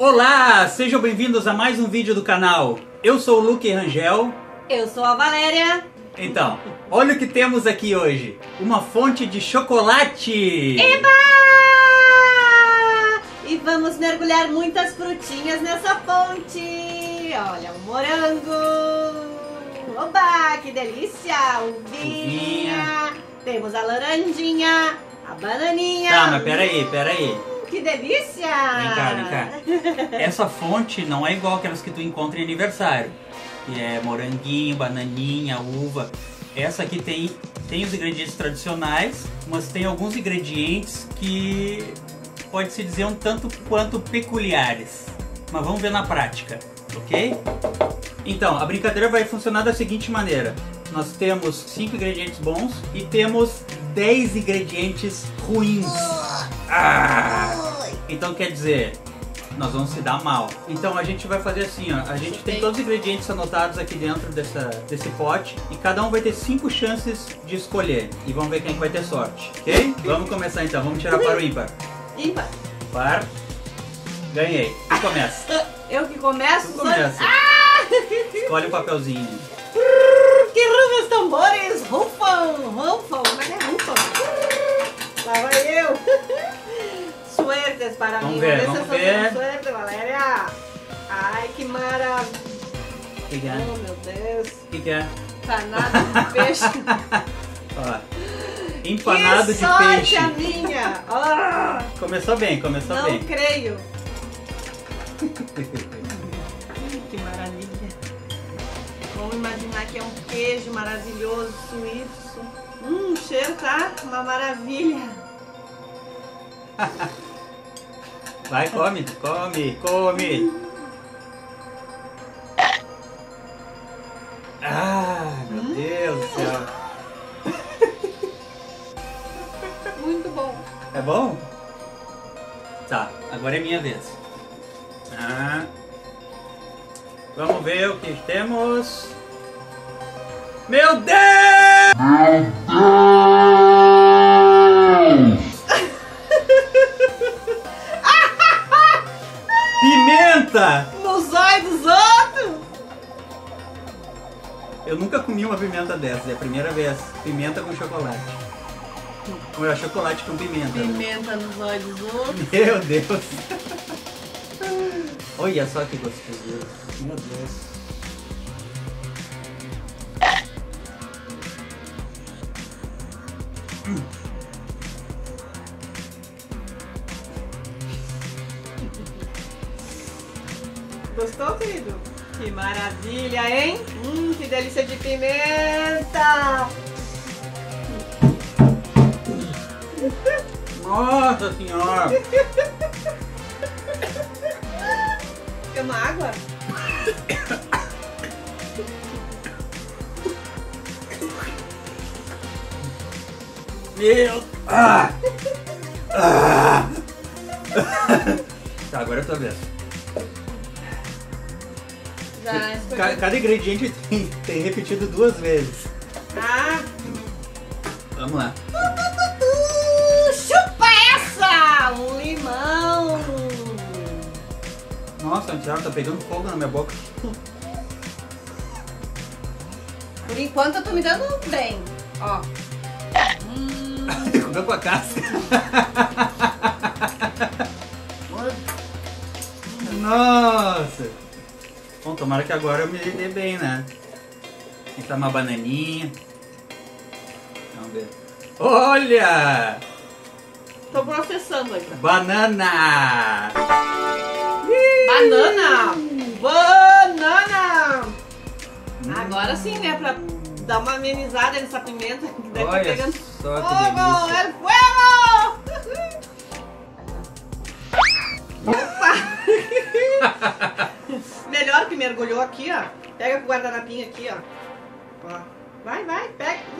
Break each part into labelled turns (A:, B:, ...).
A: Olá, sejam bem-vindos a mais um vídeo do canal. Eu sou o Luke Rangel.
B: Eu sou a Valéria.
A: Então, olha o que temos aqui hoje. Uma fonte de chocolate.
B: Eba! E vamos mergulhar muitas frutinhas nessa fonte. Olha, o morango. Oba, que delícia! Uvinha.
A: Uvinha.
B: Temos a laranjinha, a bananinha.
A: Tá, mas peraí, peraí.
B: Que delícia!
A: Vem cá, vem cá. Essa fonte não é igual aquelas que tu encontra em aniversário. Que é moranguinho, bananinha, uva. Essa aqui tem, tem os ingredientes tradicionais, mas tem alguns ingredientes que pode-se dizer um tanto quanto peculiares. Mas vamos ver na prática, ok? Então, a brincadeira vai funcionar da seguinte maneira. Nós temos 5 ingredientes bons e temos 10 ingredientes ruins. Ah! Então quer dizer, nós vamos se dar mal. Então a gente vai fazer assim, ó. A gente tem todos os ingredientes anotados aqui dentro dessa, desse pote e cada um vai ter cinco chances de escolher. E vamos ver quem que vai ter sorte, ok? Vamos começar então. Vamos tirar para o ímpar.
B: Ímpar.
A: Par. Ganhei. Quem começa?
B: Eu que começo?
A: Tu começa.
B: Ah!
A: Escolhe o papelzinho.
B: Que rufem os tambores! Rufam, rufam, mas é rufam. Lá vai eu. Suertes para
A: Vamos ver, vamos ver.
B: Suerte, Valéria. Ai, que maravilha.
A: O que?
B: Oh, meu Deus.
A: O que, que é?
B: Panada de peixe.
A: Ó. Empanado
B: que
A: de
B: sorte
A: peixe.
B: a minha. Ah,
A: Começou bem, começou
B: não
A: bem.
B: creio. Que maravilha. Vamos imaginar que é um queijo maravilhoso, suíço. Hum, o cheiro tá uma maravilha.
A: Vai, come, come, come. Ah, meu Deus do céu.
B: Muito bom.
A: É bom? Tá, agora é minha vez. Ah. Vamos ver o que temos. Meu Deus! Pimenta!
B: No zóio dos outros.
A: Eu nunca comi uma pimenta dessa, é a primeira vez. Pimenta com chocolate. Ou é chocolate com pimenta. né?
B: Pimenta no zóio dos outros.
A: Meu Deus! Olha só que gostoso. Meu Deus.
B: Gostou, querido? Que maravilha, hein? Hum, que delícia de pimenta.
A: Nossa senhora!
B: Quer uma água?
A: Meu! Ah! Ah! tá, agora é a tua
B: escolhi.
A: cada ingrediente tem, tem repetido duas vezes.
B: Ah,
A: Vamos lá.
B: Chupa essa! Um limão!
A: Nossa, Thiago, tá pegando fogo na minha boca.
B: Por enquanto eu tô me dando bem. Ó.
A: Comeu com a casca. Nossa! Bom, tomara que agora eu me dê bem, né? Tá uma bananinha. Vamos ver. Olha!
B: Tô processando aqui.
A: Banana!
B: Banana! Banana! Agora sim, né? Pra dar uma amenizada nessa pimenta que deve estar
A: Olha
B: pegando
A: só que
B: fogo! É fuego! Melhor que mergulhou aqui, ó. Pega o guardanapinho aqui, ó. Ó. Vai, vai, pega.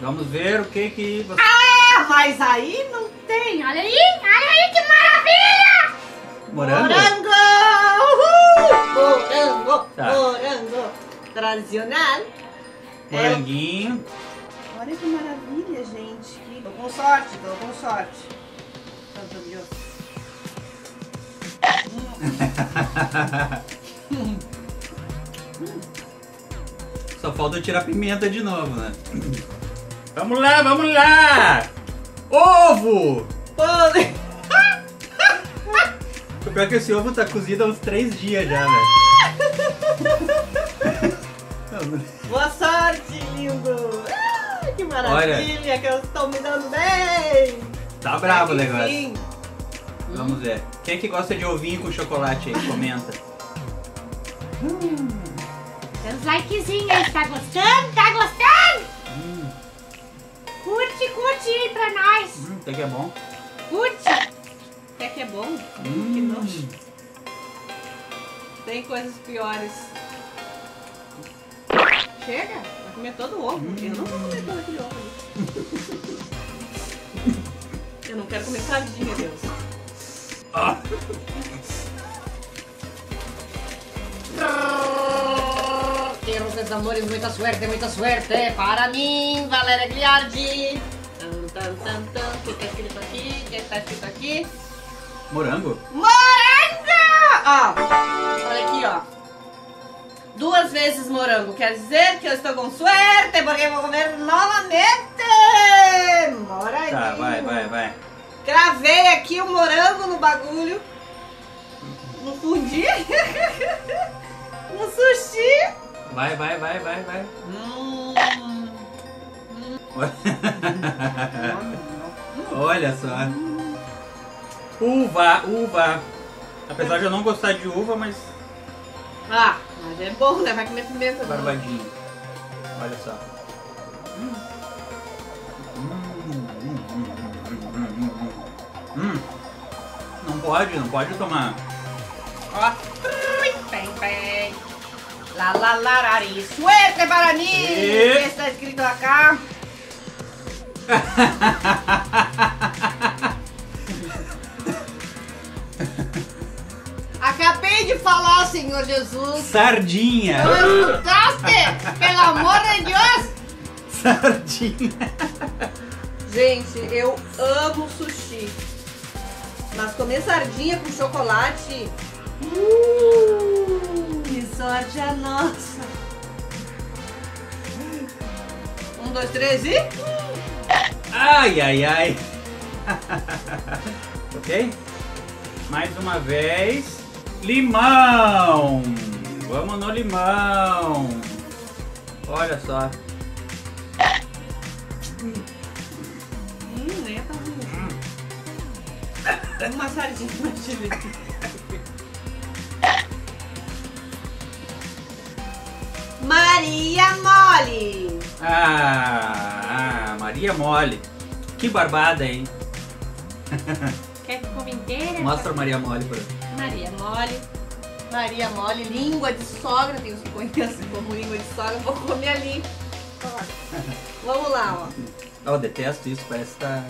A: Vamos ver o que que você...
B: Ah, mas aí não tem. Olha aí, olha aí que maravilha!
A: Morango?
B: Morango! Uhul! Morango!
A: Tá.
B: Morango! Tradicional. É,
A: Moranguinho.
B: olha Olha que maravilha, gente. Que... Tô com sorte, tô com sorte. Santo Deus.
A: Só falta eu tirar pimenta de novo, né? Vamos lá, vamos lá! Ovo!
B: Podre.
A: O pior é que esse ovo tá cozido há uns três dias já, velho. Não,
B: Boa sorte, lindo. Que maravilha que elas estão me dando bem.
A: Tá bravo o
B: Enfim.
A: negócio. Vamos ver. Quem é que gosta de ovinho com chocolate aí? Comenta.
C: Dá uns likezinhos aí, tá gostando? Tá gostando?
A: Hum,
C: Curte, curte aí pra nós.
A: hum, até que é bom.
C: Curte.
B: Quer que é bom? Que
A: Hum.
B: nojo. Tem coisas piores. Chega, comer todo o ovo. Eu não vou comer todo aquele ovo ali. Eu não quero comer sardinha, Deus.
A: Ah,
C: vocês amores, muita suerte, muita suerte. Para mim, Valéria Gliardi.
B: Tan, tan, tan, tan. O que tá escrito aqui? O que tá escrito aqui?
A: morango?
B: Morango! Ó, olha aqui, ó. Duas vezes morango. Quer dizer que eu estou com suerte, porque eu vou comer novamente. Moranguinho.
A: Tá, vai, vai, vai.
B: Cravei aqui o morango no bagulho. No fundi. no sushi.
A: Vai, vai, vai, vai, vai.
B: Hum.
A: Olha só. Uva, uva. Apesar de eu não gostar de uva, mas
B: Ah, mas é bom, né? Vai comer pimenta.
A: barbadinho. Olha só. Hum. Hum. Não pode, não pode tomar.
B: Ó. Pem, pem. La la la rari. Suerte para mim.
A: E-
B: está escrito acá? Acabei de falar, Senhor Jesus.
A: Sardinha!
B: Não escutaste? Pelo amor de Deus.
A: Sardinha!
B: Gente, eu amo sushi. Mas comer sardinha com chocolate. Uh, que sorte a nossa. Um, dois, três e.
A: Ai, ai, ai. ok? Mais uma vez. Limão! Vamos no limão! Olha só.
B: Hum, é tão ruim. Uma sardinha na chile. Maria Mole.
A: Ah, ah, Maria Mole. Que barbada, hein?
C: Quer que come inteira?
A: Mostra a Maria Mole pra
B: Maria Mole. Maria Mole, língua de sogra. Tem os que conhecem como língua de sogra. Vou comer ali. Vamos lá, ó.
A: Oh, eu detesto isso, parece que tá,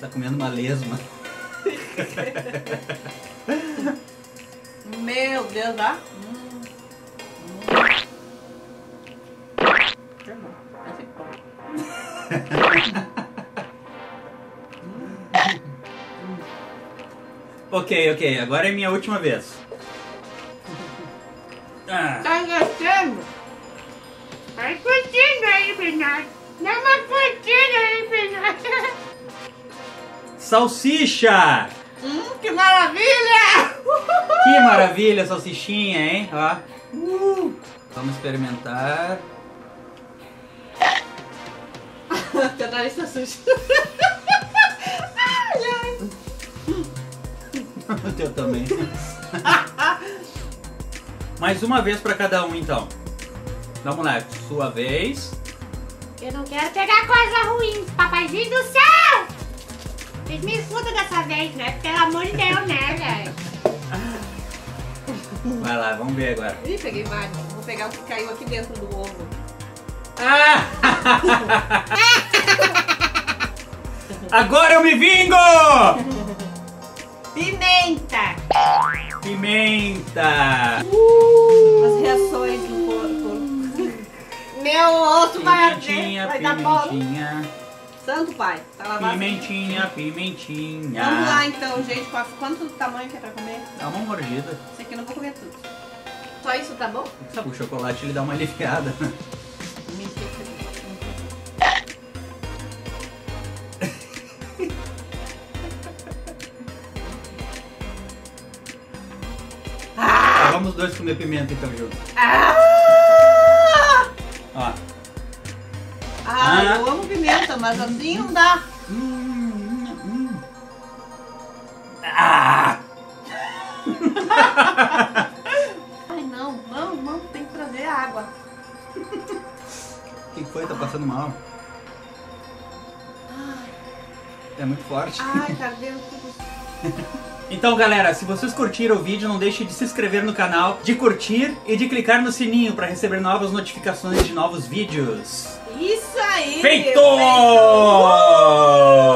A: tá comendo uma lesma.
B: Meu Deus, ó. Hum. É bom. Esse é bom.
A: Ok, ok, agora é minha última vez. Ah,
B: Tá gostando?
C: Vai curtindo aí, Bernardo. Dá uma curtida aí, Bernardo.
A: salsicha!
B: Hum, que maravilha!
A: Que maravilha, salsichinha, hein? Ó. Uh, vamos experimentar.
B: Tá sujo.
A: O teu também. Mais uma vez pra cada um, então. Vamos lá, sua vez.
C: Eu não quero pegar coisa ruim, papaizinho do céu! Vocês me escutam dessa vez, né? Pelo amor de Deus, né, velho?
A: Vai lá, vamos ver agora.
B: Ih, peguei vários. Vou pegar o que caiu aqui dentro do ovo.
A: Ah! Agora eu me vingo!
B: Pimenta!
A: Pimenta!
B: As reações do corpo. Meu osso vai arder.
A: Pimentinha,
B: Vai dar
A: pimentinha.
B: Santo pai, tá lavado.
A: Pimentinha, pimentinha.
B: Vamos lá então, gente. Quanto tamanho que é pra comer?
A: Dá uma mordida.
B: Esse aqui eu não vou comer tudo. Só isso tá bom?
A: O chocolate ele dá uma aliviada. Comer pimenta então junto.
B: Ah!
A: Ó.
B: Ah,
A: Ah.
B: eu amo pimenta, mas assim não dá.
A: Hum, hum, hum. Ah!
B: Ai, não, não, não, tem que trazer água.
A: O que foi? Tá passando mal?
B: Ai,
A: É muito forte.
B: ai tá ardendo tudo.
A: Então galera, se vocês curtiram o vídeo, não deixe de se inscrever no canal, de curtir e de clicar no sininho para receber novas notificações de novos vídeos.
B: Isso aí!
A: Feito!
B: Feito! Uh!